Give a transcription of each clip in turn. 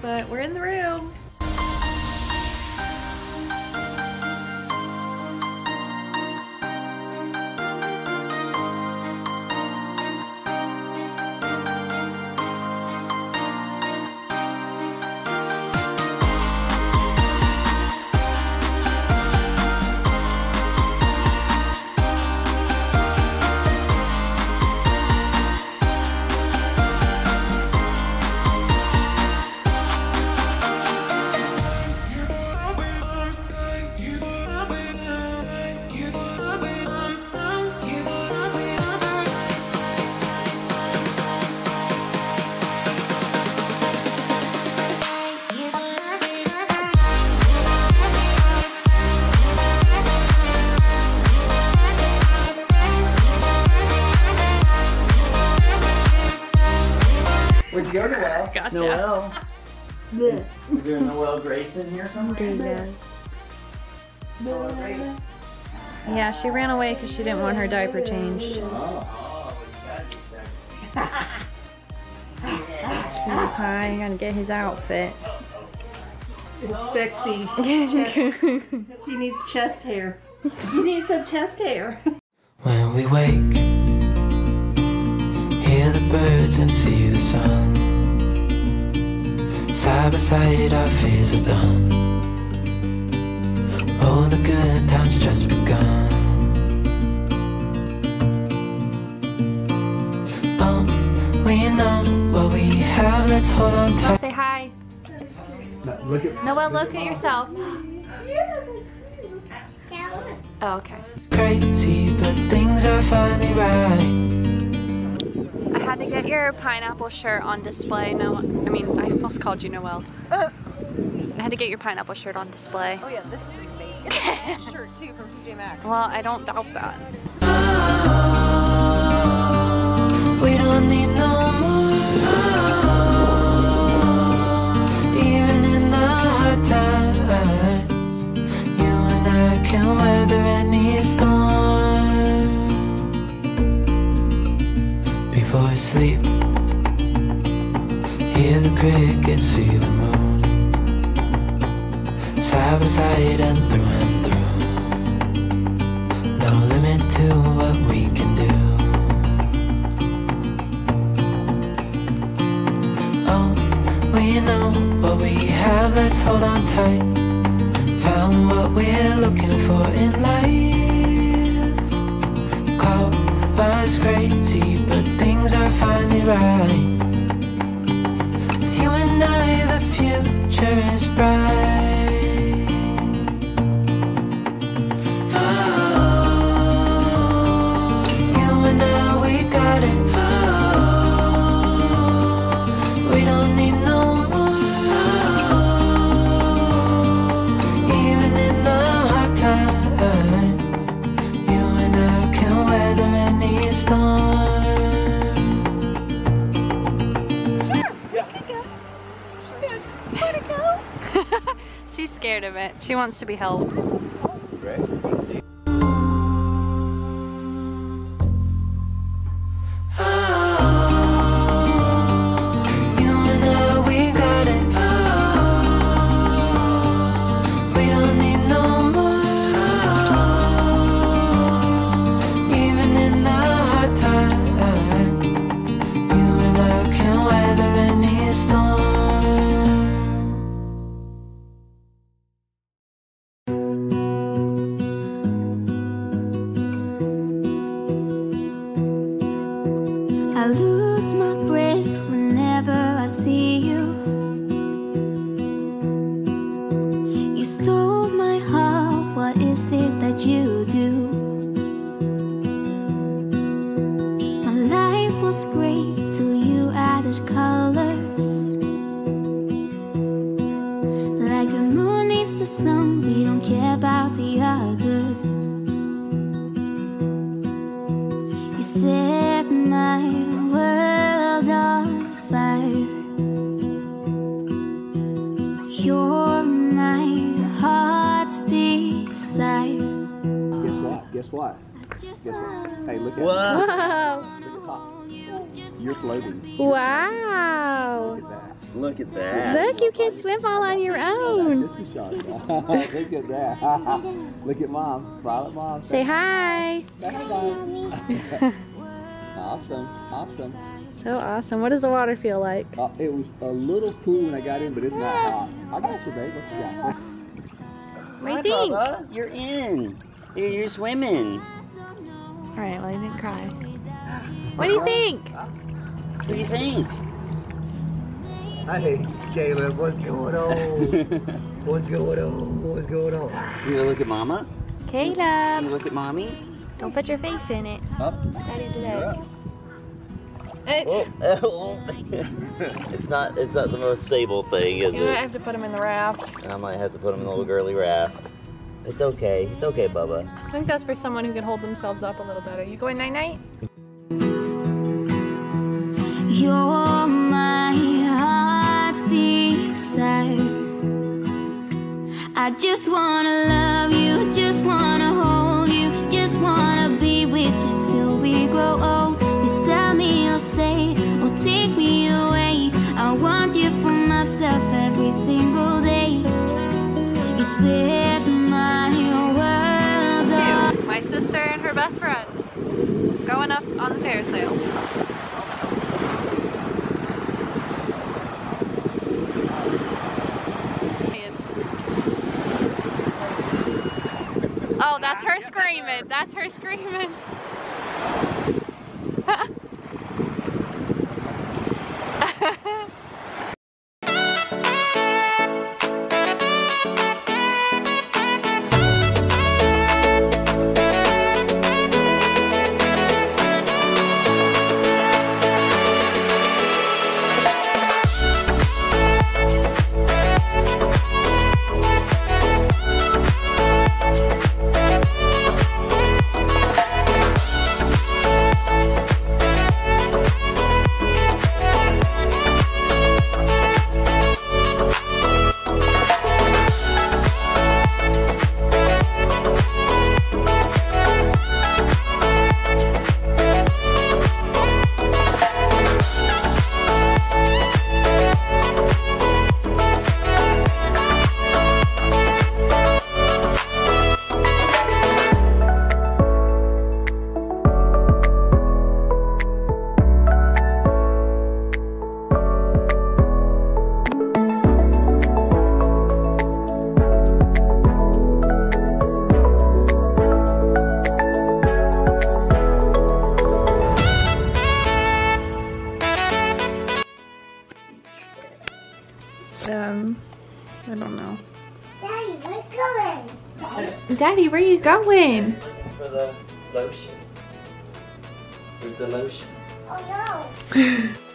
but we're in the room. Yeah, she ran away because she didn't want her diaper changed. Oh, you got Cutie pie, gotta get his outfit. It's sexy. Chest. He needs chest hair. He needs some chest hair. When we wake, hear the birds and see the sun. Side by side, our fears are done. Oh, the good times just begun. Oh, we know what we have, let's hold on tight. Say hi. Look at Noel, look at yourself. Oh, okay. Crazy, but things are finally right. I had to get your pineapple shirt on display. No, I mean, I almost called you Noel. I had to get your pineapple shirt on display. Oh yeah, this is Well, I don't doubt that. We don't need no more. Right. It. She wants to be held. You set my world on fire. You're my heart's desire. Guess what? Guess what? Guess what? Hey, look at What? Whoa! Look at you, just You're floating. Wow! Look at that. Look at that. Look, you can swim all on your own. Just a shark. Look at that. Look at mom. Smile at mom. Say hi. Say hi, Mom. awesome. Awesome. So awesome. What does the water feel like? Uh, it was a little cool when I got in, but it's not hot. I got you, babe. What you got? What do you think? Bubba. You're in. You're, you're swimming. All right, well, you didn't cry. What do you think? What do you think? Hey, Caleb, what's going on? what's going on? What's going on? You gonna look at Mama? Caleb. You look at Mommy? don't put your face in it. Up. Daddy's leg. Oh, it's not. It's not the most stable thing, is You might it? have to put him in the raft. I might have to put him in the little girly raft. It's okay. It's okay, Bubba. I think that's for someone who can hold themselves up a little better. You going night night? You're my heart's desire. I just wanna love you, just wanna hold you, just wanna be with you till we grow old. Sister and her best friend going up on the parasail. Oh, that's her screaming. That's her screaming. You going? For the lotion. Where's the lotion? Oh no.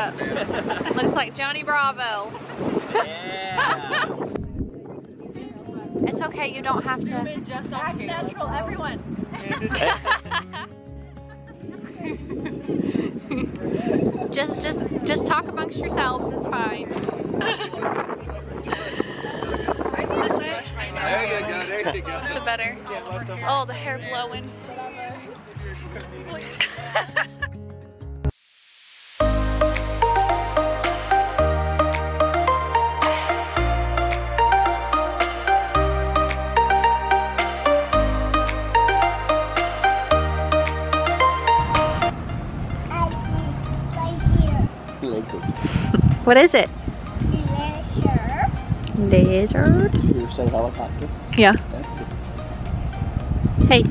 up. Looks like Johnny Bravo. Yeah. It's okay, you don't have to. Act natural, everyone. Just, just, just talk amongst yourselves. It's fine. There you go, there you go. Is it better? Oh, the hair blowing. What is it? See right here. Lizard. You say helicopter? Yeah. Hey.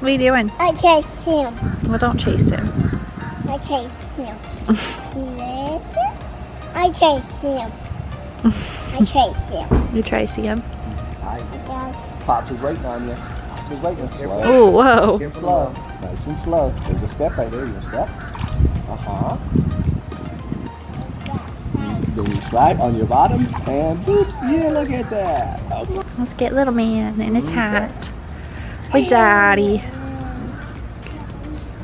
What are you doing? I chase him. Well, don't chase him. I chase him. See right? I chase him. I chase him. You try to see him. I, Yes. Pops is waiting on you. Pops is waiting. Slow. Oh, whoa. Slow. Nice and slow. There's a step right there. You step. Uh-huh. Then slide on your bottom and boop. Yeah, look at that. Okay. Let's get little man in his hat. With daddy.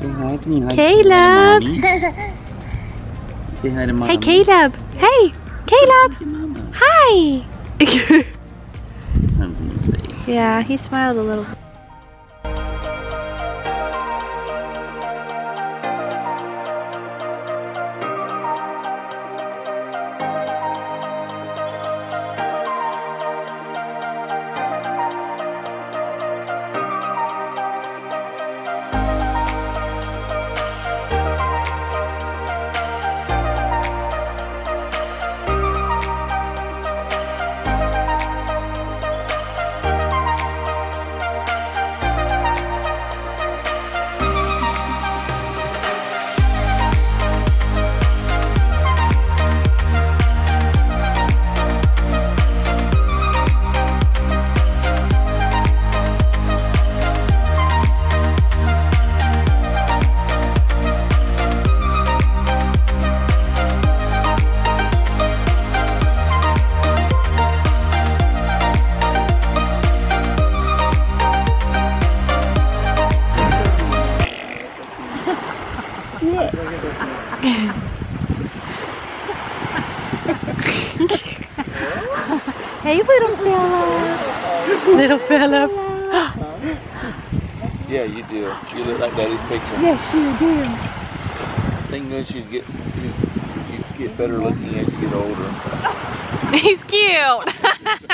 Say hi, can you hi Caleb. Say hi to mommy. Hey, Caleb. Hey, Caleb. Hi. In his face. yeah, he smiled a little. Hey, little fella. little fella. Yeah, you do. You look like daddy's picture. Yes, you do. Thing is, you get you, you get better looking as you get older. He's cute.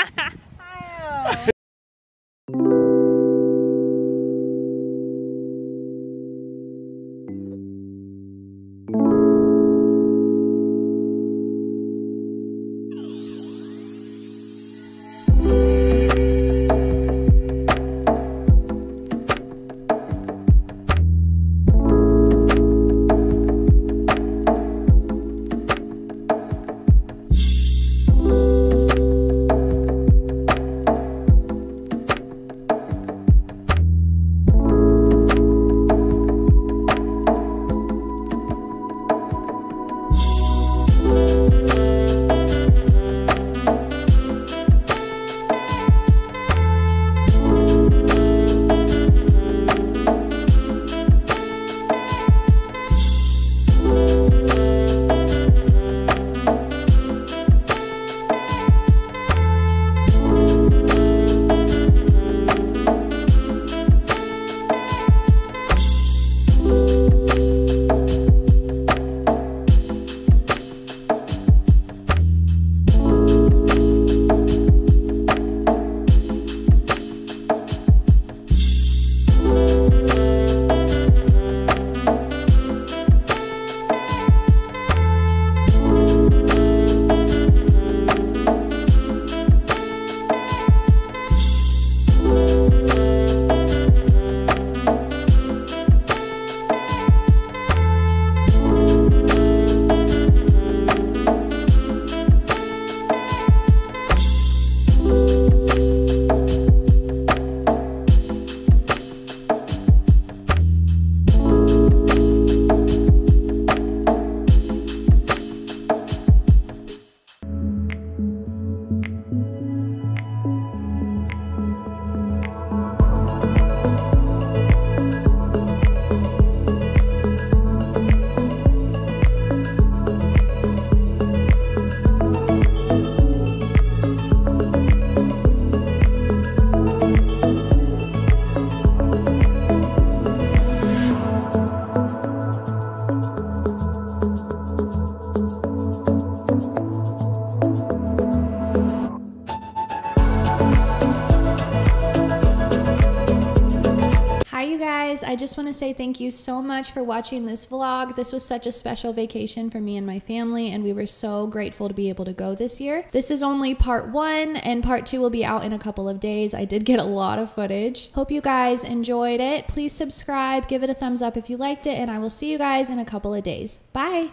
I just want to say thank you so much for watching this vlog. This was such a special vacation for me and my family, and we were so grateful to be able to go this year. This is only part one, and part two will be out in a couple of days. I did get a lot of footage. Hope you guys enjoyed it. Please subscribe, give it a thumbs up if you liked it, and I will see you guys in a couple of days. Bye.